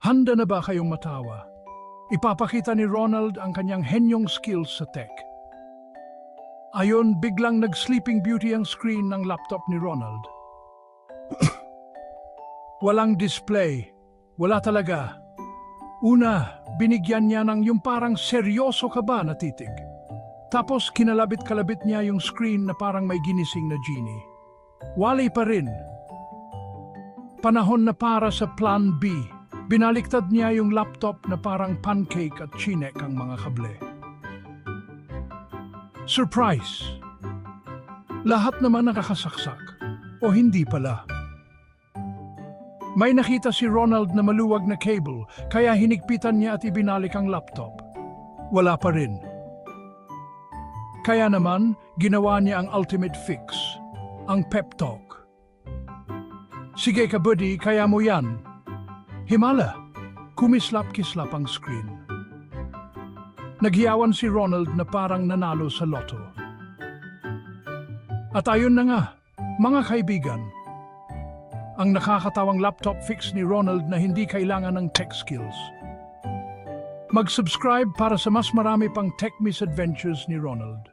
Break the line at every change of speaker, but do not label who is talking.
Handa na ba kayong matawa? Ipapakita ni Ronald ang kanyang henyong skills sa tech. Ayon, biglang nag-sleeping beauty ang screen ng laptop ni Ronald. Walang display. Wala talaga. Una, binigyan niya ng yung parang seryoso ka ba na titig. Tapos kinalabit-kalabit niya yung screen na parang may ginising na genie. Wali pa rin. Panahon na para sa Plan B. Binaliktad niya yung laptop na parang pancake at chinek ang mga kable. Surprise! Lahat naman nakakasaksak. O hindi pala. May nakita si Ronald na maluwag na cable, kaya hinigpitan niya at ibinalik ang laptop. Wala pa rin. Kaya naman, ginawa niya ang ultimate fix, ang pep talk. Sige ka buddy, kaya mo yan. Himala, kumislap-kislap ang screen. Nagyawan si Ronald na parang nanalo sa loto. At ayun na nga, mga kaibigan, ang nakakatawang laptop fix ni Ronald na hindi kailangan ng tech skills. Mag-subscribe para sa mas marami pang tech misadventures ni Ronald.